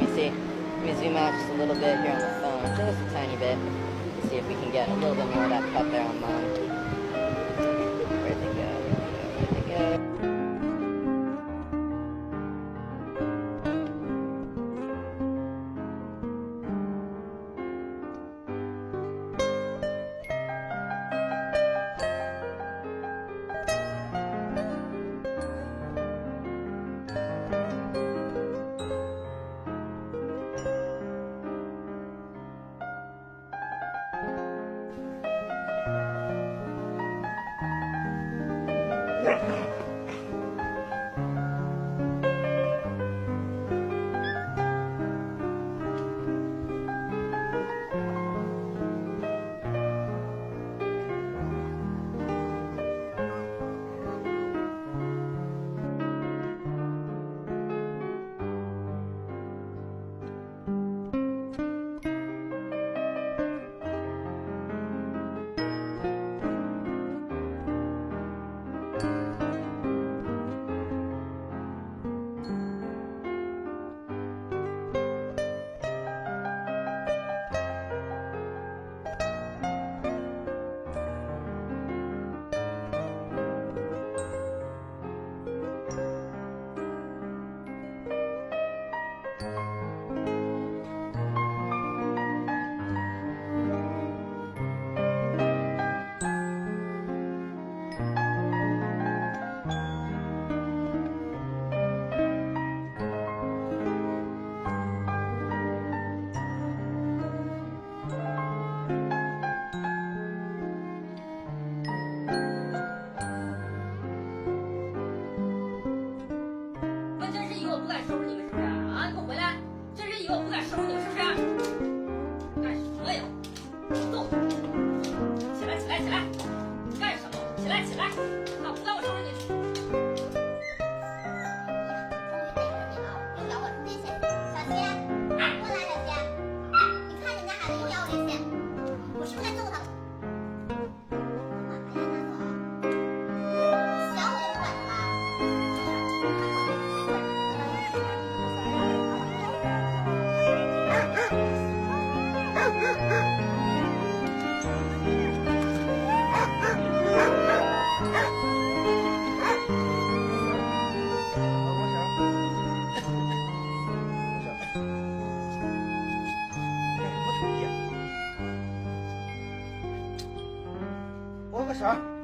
Let me see. Let me zoom out just a little bit here on the phone. Just a tiny bit. See if we can get a little bit more of that cut there on mine. Yeah. 不敢收拾你们是不是？啊，你给我回来！真是以为我不敢收拾你们是不是？干什么呀？动！起来起来起来！我个婶儿，